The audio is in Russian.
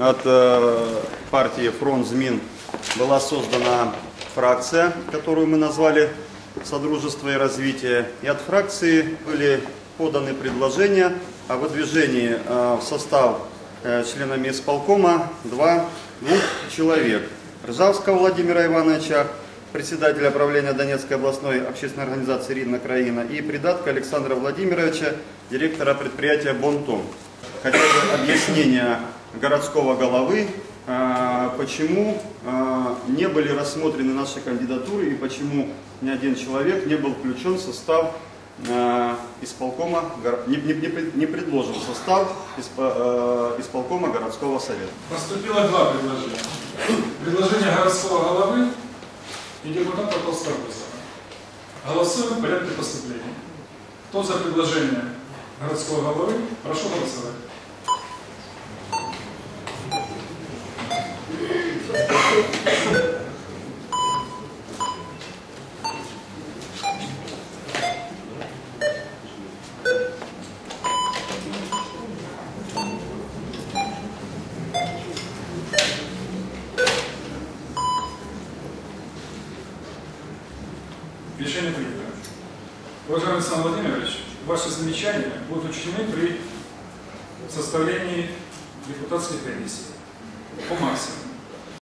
от э, партии «Фронт ЗМИН» была создана фракция, которую мы назвали «Содружество и развитие». И от фракции были поданы предложения о выдвижении э, в состав э, членами исполкома два, двух человек. Ржавского Владимира Ивановича, председателя правления Донецкой областной общественной организации «Ридна Краина» и придатка Александра Владимировича, директора предприятия «Бонтон». Хотел бы объяснение городского головы, а, почему а, не были рассмотрены наши кандидатуры и почему ни один человек не был включен в состав а, исполкома, не, не- не пред- не предложен состав испо- исполкома городского совета. Поступило два предложения. Предложение городского головы и депутата Толстокуса. Голосуем в порядке поступления. Кто за предложение городского головы, прошу голосовать. Решение принято. Уважаемый Александр Владимирович, ваши замечания будут учтены при составлении депутатской комиссии по максимуму.